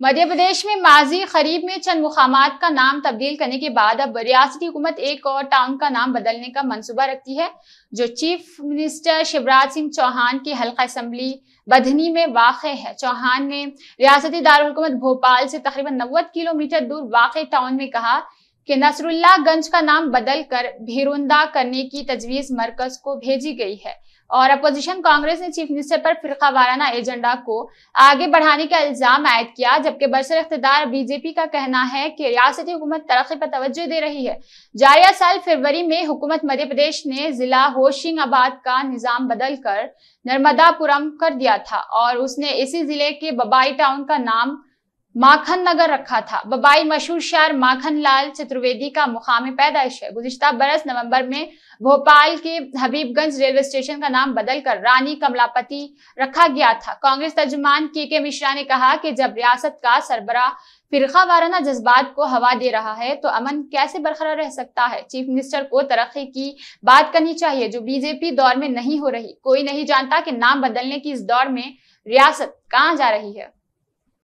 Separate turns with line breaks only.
मध्य प्रदेश में माजी खरीब में चंद मुकाम का नाम तब्दील करने के बाद अब रियासती हुकूमत एक और टाउन का नाम बदलने का मंसूबा रखती है, जो चीफ मिनिस्टर शिवराज सिंह चौहान की हल्का असम्बली बधनी में वाक़ है। चौहान ने रियासती दारकूमत भोपाल से तकरीबन नब्बे किलोमीटर दूर वाक़ टाउन में कहा कि नसरुल्लागंज का नाम बदल कर भीरुंदा करने की तजवीज मरकज को भेजी गई है। और अपोजिशन कांग्रेस ने चीफ मिनिस्टर पर फिरका वाराना एजेंडा को आगे बढ़ाने का इल्ज़ाम आयद किया, जबकि बरसर इकतदार बीजेपी का कहना है कि रियासती हुकूमत तरक्की पर तवज्जो दे रही है। जारिया साल फरवरी में हुकूमत मध्य प्रदेश ने जिला होशिंगाबाद का निज़ाम बदल कर नर्मदापुरम कर दिया था और उसने इसी ज़िले के बबाई टाउन का नाम माखन नगर रखा था। बबाई मशहूर शहर माखन लाल चतुर्वेदी का मुकाम पैदाइश है। गुजशत बरस नवंबर में भोपाल के हबीबगंज रेलवे स्टेशन का नाम बदलकर रानी कमलापति रखा गया था। कांग्रेस तर्जुमान के के मिश्रा ने कहा कि जब रियासत का सरबरा फिरका वाराना जज्बात को हवा दे रहा है तो अमन कैसे बरकरार रह सकता है? चीफ मिनिस्टर को तरक्की की बात करनी चाहिए, जो बीजेपी दौर में नहीं हो रही। कोई नहीं जानता कि नाम बदलने की इस दौर में रियासत कहाँ जा रही है।